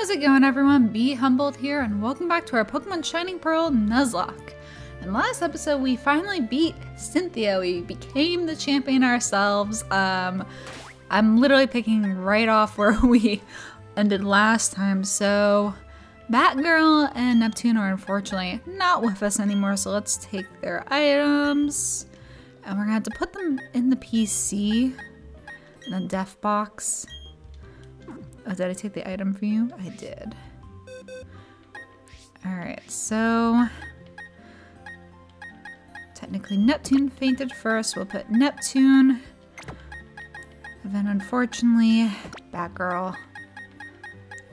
How's it going everyone? Be Humboldt here and welcome back to our Pokemon Shining Pearl Nuzlocke. In last episode we finally beat Cynthia. We became the champion ourselves. Um, I'm literally picking right off where we ended last time. So Batgirl and Neptune are unfortunately not with us anymore. So let's take their items and we're gonna have to put them in the PC and then Def Box. Oh, did I take the item for you? I did. Alright, so... Technically Neptune fainted first. We'll put Neptune. And then unfortunately, Batgirl.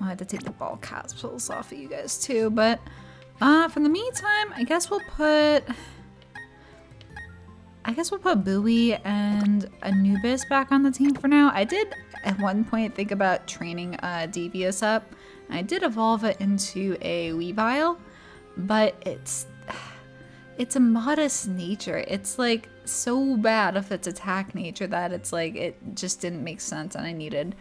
I had to take the ball capsules off of you guys too, but uh, for the meantime, I guess we'll put... I guess we'll put Bowie and Anubis back on the team for now. I did at one point think about training uh, Devious up. I did evolve it into a Weavile, but it's it's a modest nature. It's like so bad of its attack nature that it's like it just didn't make sense and I needed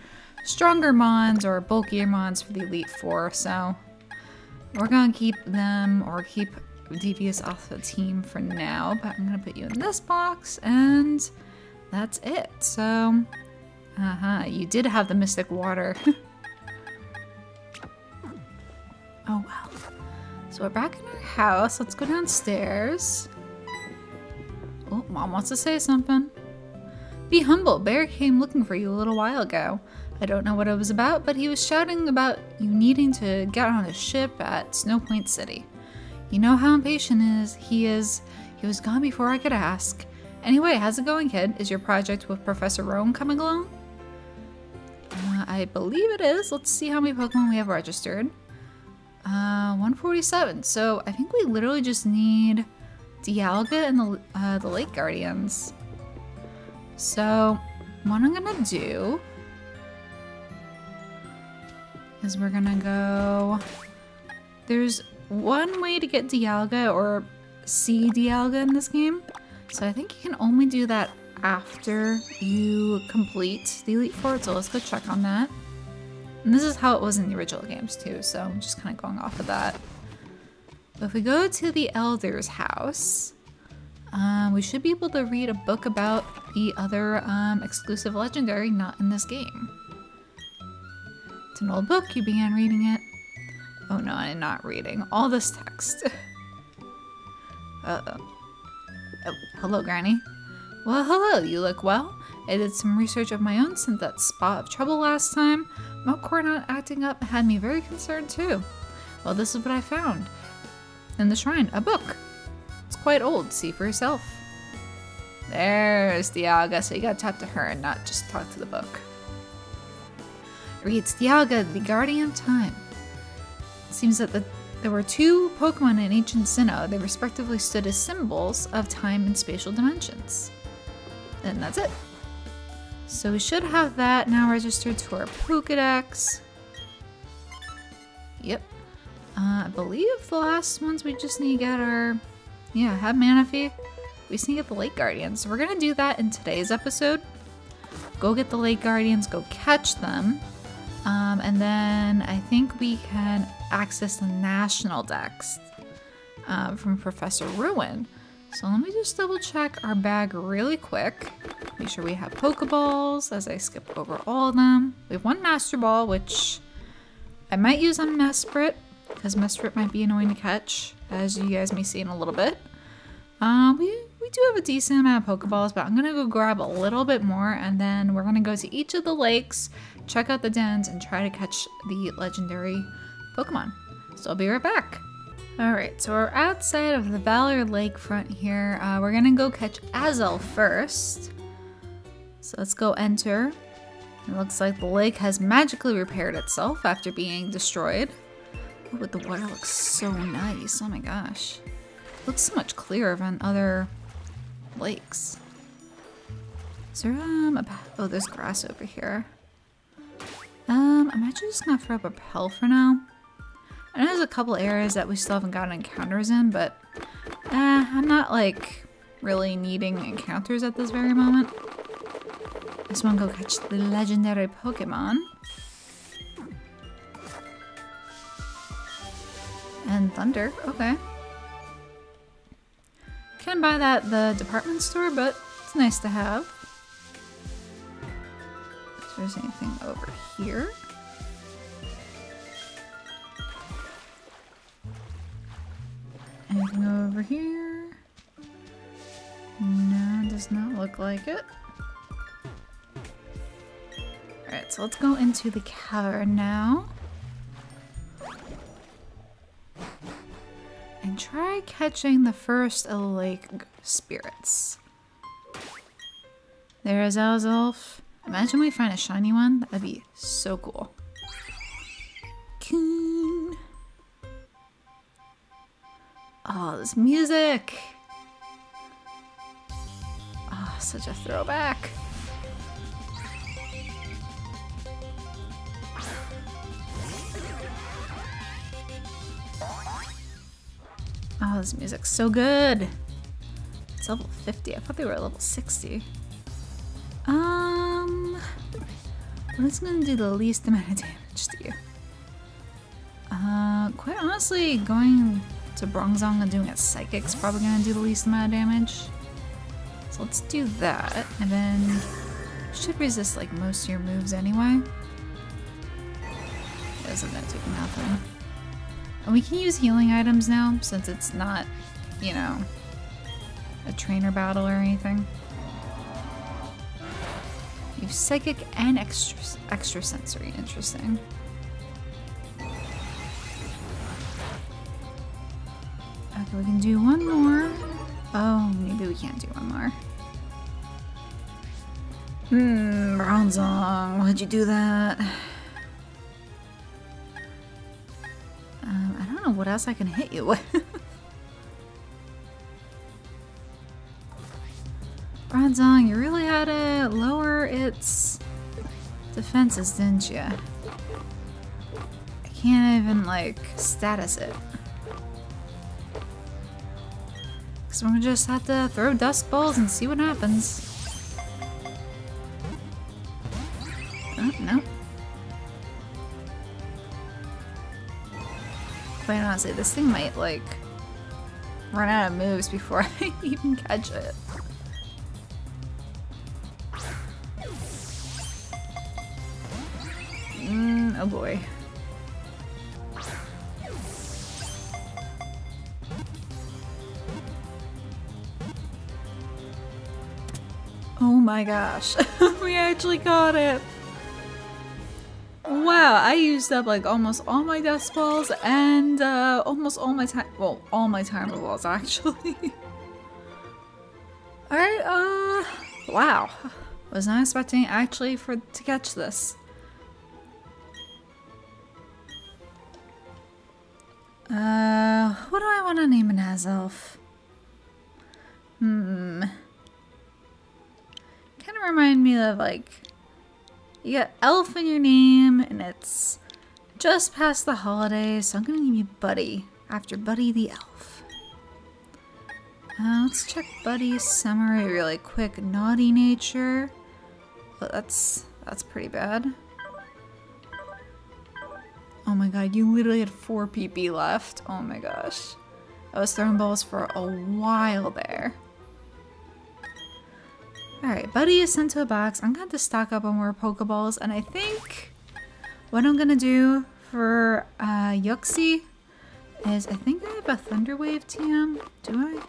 stronger mons or bulkier mons for the Elite Four. So we're gonna keep them or keep Devious off the team for now, but I'm gonna put you in this box and that's it. So, uh-huh, you did have the Mystic Water. oh well. So we're back in our house. Let's go downstairs. Oh, Mom wants to say something. Be humble. Barry came looking for you a little while ago. I don't know what it was about, but he was shouting about you needing to get on a ship at Snowpoint City. You know how impatient is he is. He was gone before I could ask. Anyway, how's it going, kid? Is your project with Professor Rowan coming along? I believe it is. Let's see how many Pokemon we have registered. Uh, 147. So I think we literally just need Dialga and the, uh, the Lake Guardians. So what I'm gonna do is we're gonna go... There's one way to get Dialga or see Dialga in this game. So I think you can only do that after you complete the Elite Four, so let's go check on that. And this is how it was in the original games too, so I'm just kind of going off of that. But if we go to the Elder's house, um, we should be able to read a book about the other um, exclusive legendary not in this game. It's an old book, you began reading it. Oh no, I'm not reading all this text. Uh-oh. Oh, hello, Granny. Well, hello, you look well. I did some research of my own since that spot of trouble last time. Mount Coronet acting up had me very concerned too. Well, this is what I found. In the shrine, a book. It's quite old, see for yourself. There's Dialga, so you gotta talk to her and not just talk to the book. Reads Dialga, the guardian of time. Seems that the, there were two Pokemon in ancient Sinnoh. They respectively stood as symbols of time and spatial dimensions. And that's it. So we should have that now registered to our Pokedex. Yep. Uh, I believe the last ones we just need to get are... Yeah, have Manaphy. We just need to get the Lake Guardians. So we're to do that in today's episode. Go get the Lake Guardians, go catch them. Um, and then I think we can access the national dex uh, from Professor Rowan. So let me just double check our bag really quick. Make sure we have Pokeballs as I skip over all of them. We have one Master Ball, which I might use on Mesprit because Mesprit might be annoying to catch, as you guys may see in a little bit. Um, we, we do have a decent amount of Pokeballs, but I'm going to go grab a little bit more, and then we're going to go to each of the lakes, check out the dens, and try to catch the legendary Pokemon. So I'll be right back. Alright, so we're outside of the Valor Lakefront here. Uh, we're gonna go catch Azelf first. So let's go enter. It looks like the lake has magically repaired itself after being destroyed. Oh, but the water looks so nice. Oh my gosh. It looks so much clearer than other lakes. Is there, um, a, oh, there's grass over here. Um, I'm actually just gonna throw up a Repel for now. I know there's a couple areas that we still haven't gotten encounters in, but eh, I'm not like really needing encounters at this very moment. I just want to go catch the legendary Pokemon. And thunder, okay. Can buy that at the department store, but it's nice to have. If there's anything over here. Anything over here? No, does not look like it. Alright, so let's go into the cavern now. And try catching the first lake spirits. There's Azelf. Imagine we find a shiny one. That'd be so cool. Oh, this music. Oh, such a throwback. Oh, this music's so good. It's level 50. I thought they were level 60. Um, what's gonna do the least amount of damage to you? Uh, quite honestly, going to Bronzong and doing a Psychic's probably gonna do the least amount of damage. So let's do that, and then should resist like most of your moves anyway. Isn't gonna take nothing. And we can use healing items now, since it's not, you know, a trainer battle or anything. You have psychic and extra, extra sensory. Interesting. We can do one more. Oh, maybe we can't do one more. Hmm, Bronzong, why'd you do that? Um, I don't know what else I can hit you with. Bronzong, you really had to lower its defenses, didn't you? I can't even, like, status it. So gonna just have to throw dusk balls and see what happens. Oh, no. Quite honestly, this thing might, like, run out of moves before I even catch it. Mm, oh boy. My gosh. we actually caught it. Wow, I used up like almost all my dusk balls and uh, almost all my time, well, all my timer balls actually. Alright, uh, wow. Was not expecting actually for to catch this. Uh, what do I want to name an Azelf? Hmm. Remind me of like, you got elf in your name and it's just past the holidays, so I'm gonna name you Buddy after Buddy the Elf. Uh, let's check Buddy's summary really quick. Naughty nature. But that's that's pretty bad. Oh my god, you literally had four PP left. Oh my gosh. I was throwing balls for a while there. Alright, Buddy is sent to a box. I'm gonna stock up on more Pokeballs, and I think what I'm gonna do for uh, Uxie is I think I have a Thunder Wave TM. Do I?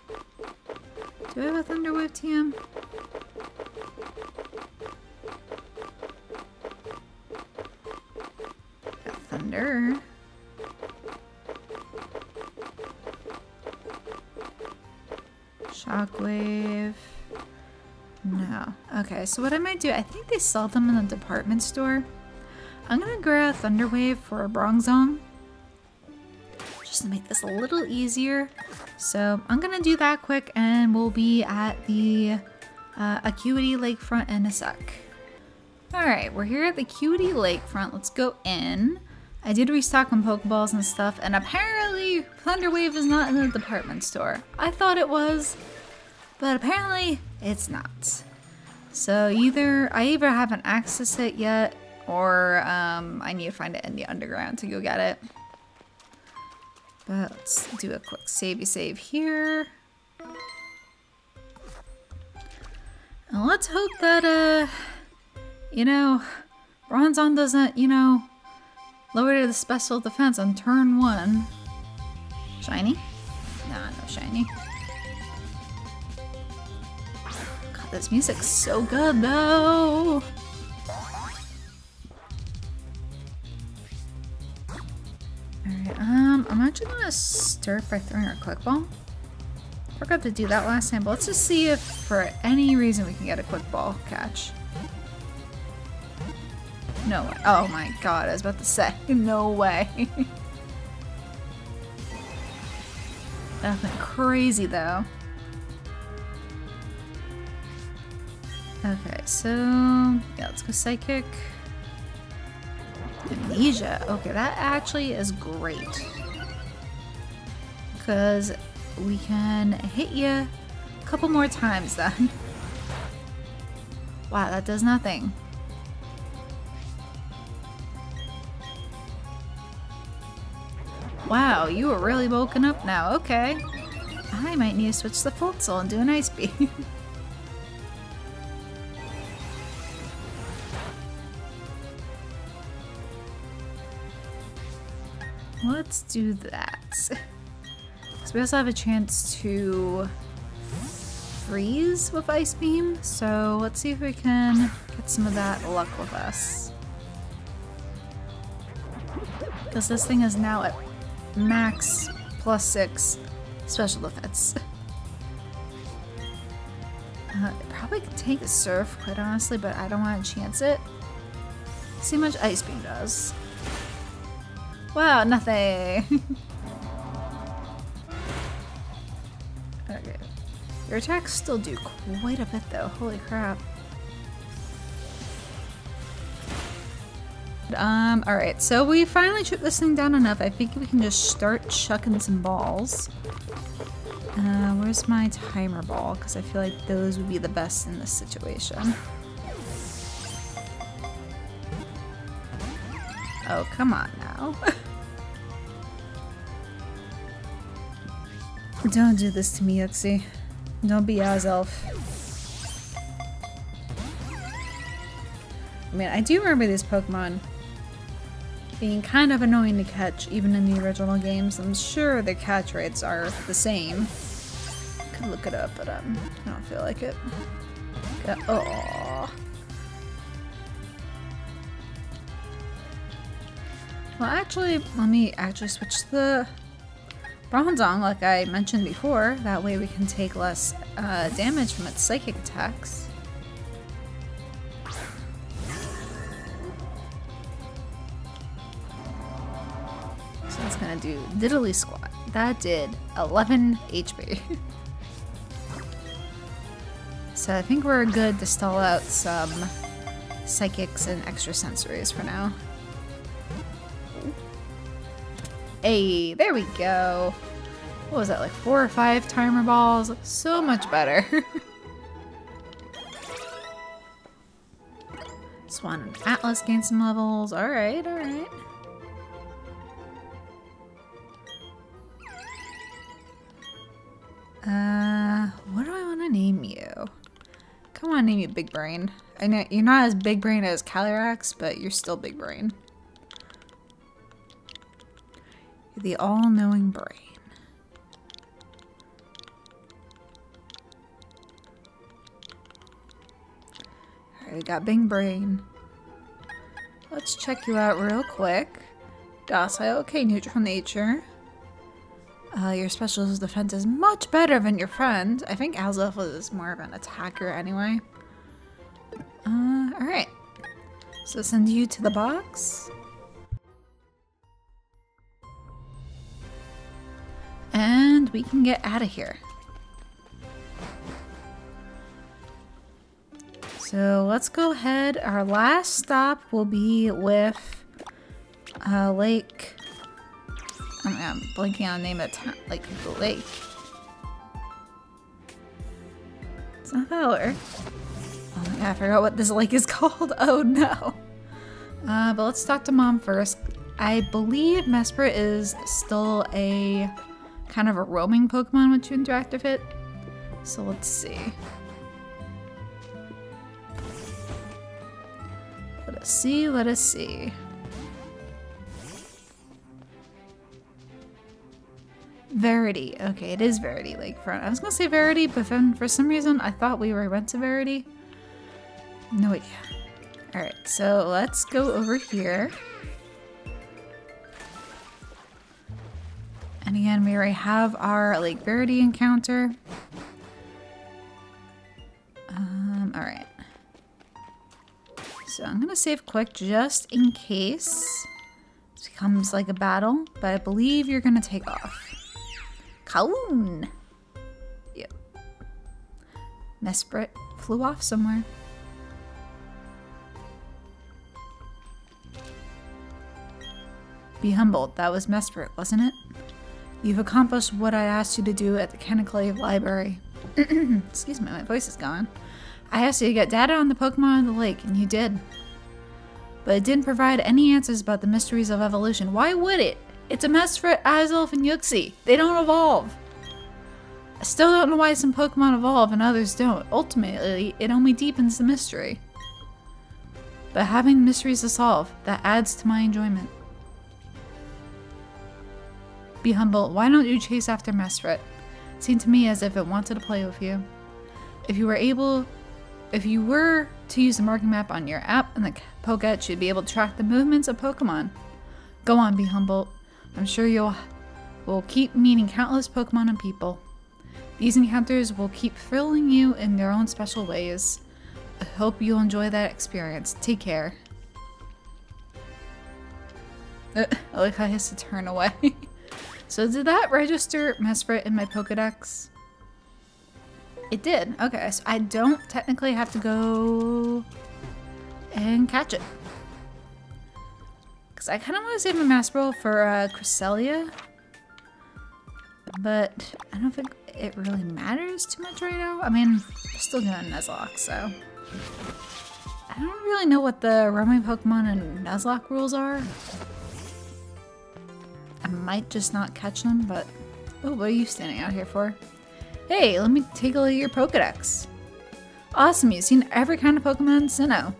Do I have a Thunder Wave TM? Thunder. Shockwave. Okay, so what I might do, I think they sell them in the department store. I'm gonna grab Thunder Wave for a Bronzong. Just to make this a little easier. So I'm gonna do that quick and we'll be at the uh, Acuity Lakefront in a sec. Alright, we're here at the Acuity Lakefront. Let's go in. I did restock on Pokeballs and stuff, and apparently Thunder Wave is not in the department store. I thought it was, but apparently it's not. So either I either haven't accessed it yet, or um, I need to find it in the underground to go get it. But let's do a quick savey save here. And let's hope that, uh, you know, Bronzong doesn't, you know, lower to the special defense on turn one. Shiny? Nah, no shiny. God, this music's so good though. Um, I'm actually gonna start by throwing our quick ball. Forgot to do that last time, but let's just see if for any reason we can get a quick ball catch. No way. Oh my god, I was about to say. No way. Went crazy though. Okay, so yeah, let's go psychic. Amnesia. Okay, that actually is great. Because we can hit you a couple more times then. Wow, that does nothing. Wow, you are really woken up now. Okay. I might need to switch the Floatzel and do an Ice Beam. Let's do that. Because we also have a chance to freeze with Ice Beam, so let's see if we can get some of that luck with us. Because this thing is now at max plus six special defense. Uh, probably could take a surf, quite honestly, but I don't want to chance it. See how much Ice Beam does. Wow, nothing. okay. Your attacks still do quite a bit though, holy crap. Um, alright, so we finally took this thing down enough. I think we can just start chucking some balls. Uh, where's my timer ball? Because I feel like those would be the best in this situation. Oh, come on now. Don't do this to me, Uxie. Don't be Azelf. I mean, I do remember these Pokemon being kind of annoying to catch, even in the original games. I'm sure the catch rates are the same. Could look it up, but um, I don't feel like it. Oh. Well, actually, let me actually switch the Bronzong, like I mentioned before. That way we can take less uh, damage from its psychic attacks. So it's gonna do diddly squat. That did 11 HP. so I think we're good to stall out some psychics and extra sensories for now. Hey, there we go. What was that, like four or five timer balls? So much better. Swan and Atlas gain some levels. Alright, alright. Uh, what do I want to name you? Come on, name you Big Brain. I know you're not as big brain as Calyrex, but you're still big brain. The all-knowing brain. Alright, we got Big Brain. Let's check you out real quick. Docile, okay, neutral nature. Uh, your special defense is much better than your friend. I think Azelf is more of an attacker anyway. Uh, alright. So send you to the box. And we can get out of here. So let's go ahead. Our last stop will be with uh, Lake I'm, I'm blanking on the name of the town, like the lake. It's not Valor. Oh yeah, I forgot what this lake is called. Oh no. Uh, but let's talk to mom first. I believe Mesprit is still a kind of a roaming Pokemon once you interact with it. So let's see. Let us see, let us see. Verity. Okay, it is Verity Lakefront. I was gonna say Verity, but then for some reason I thought we were went to Verity. No idea. Alright, so let's go over here. And again, we already have our Lake Verity encounter. Um, alright. So I'm gonna save quick just in case this becomes like a battle, but I believe you're gonna take off. Kowloon! Yep. Mesprit flew off somewhere. Be humbled. That was Mesprit, wasn't it? You've accomplished what I asked you to do at the Canalave Library. Excuse me, my voice is gone. I asked you to get data on the Pokemon in the lake, and you did. But it didn't provide any answers about the mysteries of evolution. Why would it? It's a mess for Azelf, and Uxie. They don't evolve. I still don't know why some Pokemon evolve and others don't. Ultimately, it only deepens the mystery. But having mysteries to solve, that adds to my enjoyment. Be humble. Why don't you chase after Mesprit? It seemed to me as if it wanted to play with you. If you were able, if you were to use the marking map on your app and the Poketch, you'd be able to track the movements of Pokemon. Go on, be humble. I'm sure you'll will keep meeting countless Pokemon and people. These encounters will keep thrilling you in their own special ways. I hope you'll enjoy that experience. Take care. Uh, I like how he has to turn away. so did that register Mesprit in my Pokedex? It did. Okay, so I don't technically have to go and catch it. Because I kind of want to save my Master for uh, Cresselia. But I don't think it really matters too much right now. I mean, we're still doing Nuzlocke, so... I don't really know what the roaming Pokemon and Nuzlocke rules are. I might just not catch them, but... Oh, what are you standing out here for? Hey, let me take a look at your Pokedex. Awesome, you've seen every kind of Pokemon in Sinnoh.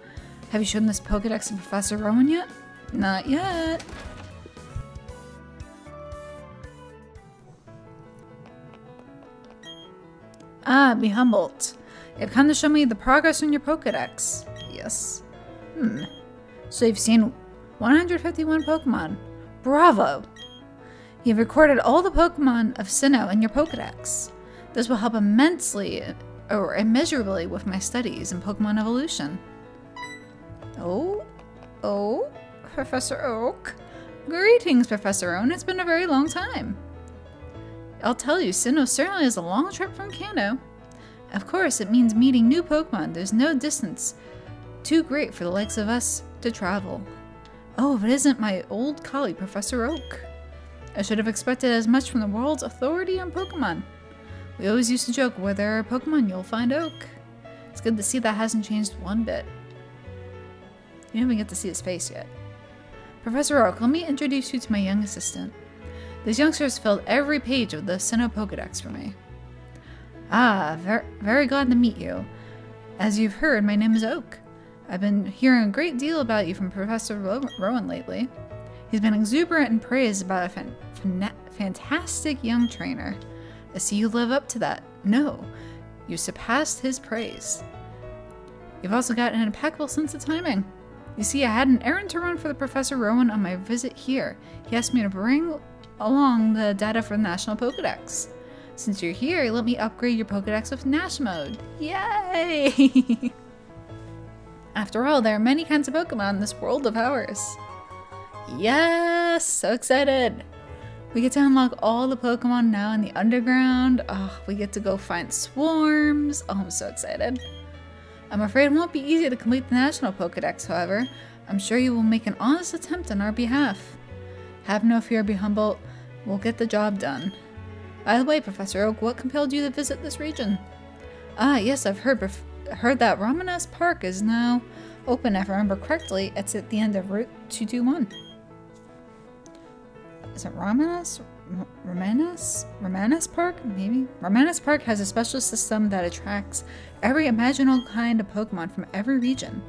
Have you shown this Pokedex to Professor Rowan yet? Not yet. Ah, be humbled. You've come to show me the progress in your Pokedex. Yes. Hmm. So you've seen 151 Pokemon. Bravo! You've recorded all the Pokemon of Sinnoh in your Pokedex. This will help immensely or immeasurably with my studies in Pokemon evolution. Oh? Oh? Professor Oak? Greetings, Professor Rowan. It's been a very long time. I'll tell you, Sinnoh certainly is a long trip from Kanto. Of course, it means meeting new Pokemon. There's no distance too great for the likes of us to travel. Oh, if it isn't my old colleague, Professor Oak. I should have expected as much from the world's authority on Pokemon. We always used to joke, where there are Pokemon, you'll find Oak. It's good to see that hasn't changed one bit. You even get to see his face yet. Professor Oak, let me introduce you to my young assistant. This youngster has filled every page of the Sinnoh Pokedex for me. Ah, ver very glad to meet you. As you've heard, my name is Oak. I've been hearing a great deal about you from Professor Ro Rowan lately. He's been exuberant in praise about a fantastic young trainer. I see you live up to that. No, you surpassed his praise. You've also got an impeccable sense of timing. You see, I had an errand to run for the Professor Rowan on my visit here. He asked me to bring along the data for the National Pokedex. Since you're here, let me upgrade your Pokedex with Nash mode. Yay! After all, there are many kinds of Pokemon in this world of ours. Yes! So excited! We get to unlock all the Pokemon now in the underground. Oh, we get to go find swarms. Oh, I'm so excited. I'm afraid it won't be easy to complete the National Pokedex, however. I'm sure you will make an honest attempt on our behalf. Have no fear, be humble. We'll get the job done. By the way, Professor Oak, what compelled you to visit this region? Ah, yes, I've heard heard that Ramanas Park is now open. If I remember correctly, it's at the end of Route 221. Is it Romanus? Romanus? Romanus Park? Maybe? Romanus Park has a special system that attracts every imaginable kind of Pokemon from every region.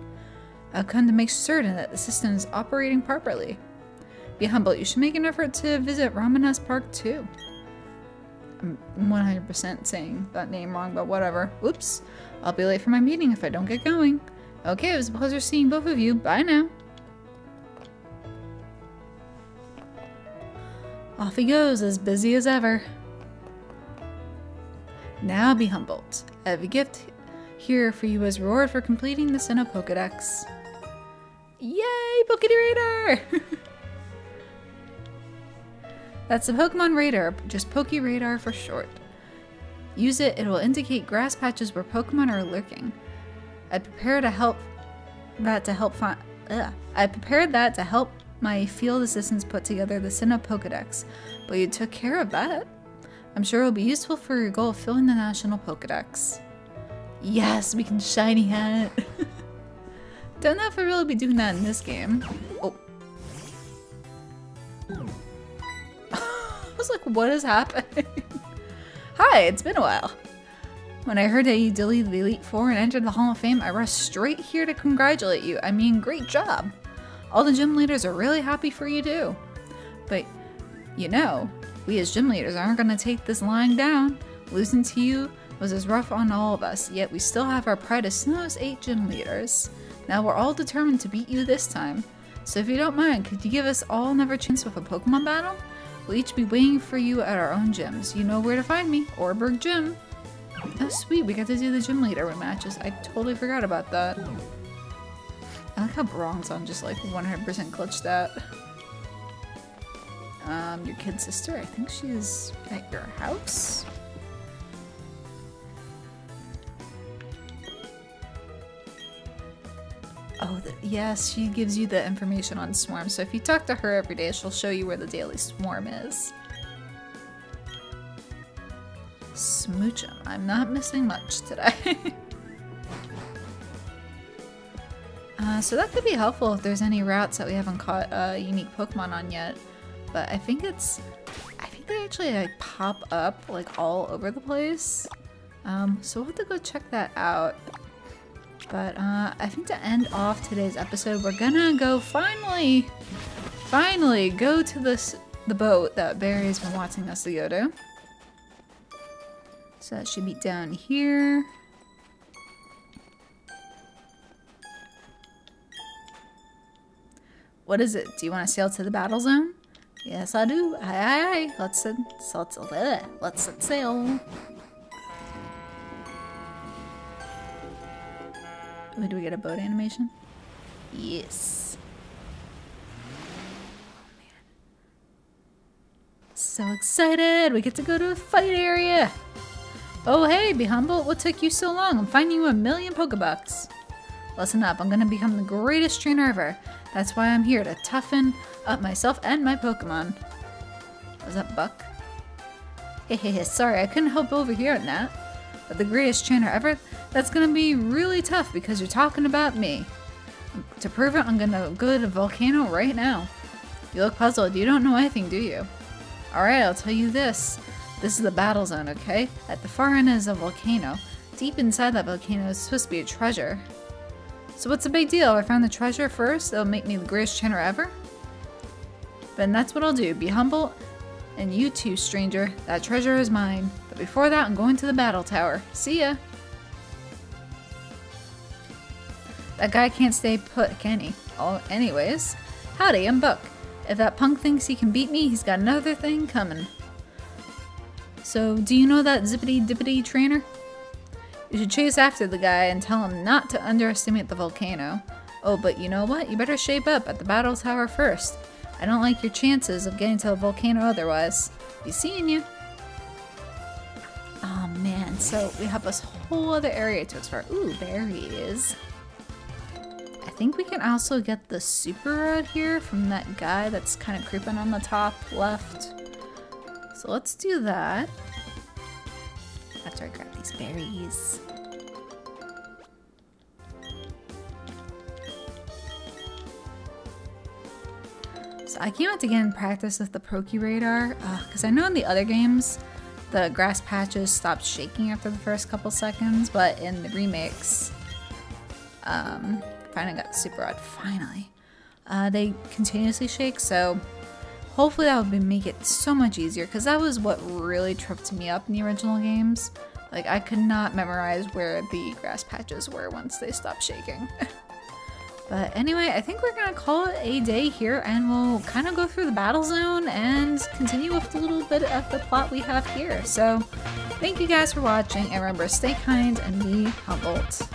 I've come to make certain that the system is operating properly. Be humble, you should make an effort to visit Romanus Park too. I'm 100% saying that name wrong, but whatever. Oops. I'll be late for my meeting if I don't get going. Okay, it was a pleasure seeing both of you. Bye now. Off he goes, as busy as ever. Now be humbled. I have a gift here for you as reward for completing the Sinnoh Pokedex. Yay, Pokedy Radar! That's the Pokemon Radar, just Poke Radar for short. Use it, it will indicate grass patches where Pokemon are lurking. I prepared to help that to help find. I prepared that to help my field assistants put together the Sinnoh Pokedex, but you took care of that. I'm sure it'll be useful for your goal of filling the National Pokedex. Yes, we can shiny hat. Don't know if I'll really be doing that in this game. Oh. I was like, what is happening? Hi, it's been a while. When I heard that you deleted the Elite Four and entered the Hall of Fame, I rushed straight here to congratulate you. I mean, great job. All the gym leaders are really happy for you too. But, you know, we as gym leaders aren't going to take this lying down. Losing to you was as rough on all of us, yet we still have our pride as Sinnoh's eight gym leaders. Now we're all determined to beat you this time. So if you don't mind, could you give us all another chance with a Pokemon battle? We'll each be waiting for you at our own gyms. You know where to find me, Oreburgh Gym. Oh sweet, we got to do the gym leader matches. I totally forgot about that. Like how Bronzong just like 100% glitched that. Um, your kid sister, I think she's at your house? Oh, the, yes, she gives you the information on Swarm. So if you talk to her every day, she'll show you where the daily Swarm is. Smooch him. I'm not missing much today. uh, so that could be helpful if there's any routes that we haven't caught uh, unique Pokemon on yet. But I think it's... I think they actually like pop up like all over the place. Um, so we'll have to go check that out. But uh, I think to end off today's episode, we're gonna go finally, finally go to this the boat that Barry's been wanting us to go to. So that should be down here. What is it? Do you want to sail to the battle zone? Yes, I do. Aye, aye, aye. Let's, let's, let's, let's sail. Ooh, do we get a boat animation? Yes. Oh. So excited! We get to go to a fight area! Oh hey, be humble. What took you so long? I'm finding you a million Pokebucks. Listen up, I'm gonna become the greatest trainer ever. That's why I'm here, to toughen up myself and my Pokemon. Was that Buck? Hehehe, sorry, I couldn't help overhearing that. But the greatest trainer ever? That's gonna be really tough because you're talking about me. To prove it, I'm gonna go to a Volcano right now. You look puzzled. You don't know anything, do you? Alright, I'll tell you this. This is the battle zone, okay? At the far end is a volcano. Deep inside that volcano is supposed to be a treasure. So what's the big deal? I found the treasure first, it'll make me the greatest trainer ever? Then that's what I'll do. Be humble, and you too, stranger. That treasure is mine. But before that, I'm going to the battle tower. See ya! That guy can't stay put, can he? Oh, anyways. Howdy, I'm Buck. If that punk thinks he can beat me, he's got another thing coming. So, do you know that zippity dippity trainer? You should chase after the guy and tell him not to underestimate the volcano. Oh, but you know what? You better shape up at the battle tower first. I don't like your chances of getting to the volcano otherwise. Be seeing you. Oh man, so we have this whole other area to explore. Ooh, there he is. I think we can also get the super rod here from that guy that's kind of creeping on the top left. So let's do that. After I grab these berries. So I can't wait to get in practice with the Poke Radar, because uh, I know in the other games, the grass patches stopped shaking after the first couple seconds, but in the remakes, um, finally got Super Rod, finally, uh, they continuously shake, so hopefully that would make it so much easier, because that was what really tripped me up in the original games. Like, I could not memorize where the grass patches were once they stopped shaking. But anyway, I think we're gonna call it a day here and we'll kind of go through the battle zone and continue with a little bit of the plot we have here. So thank you guys for watching and remember stay kind and be humbled.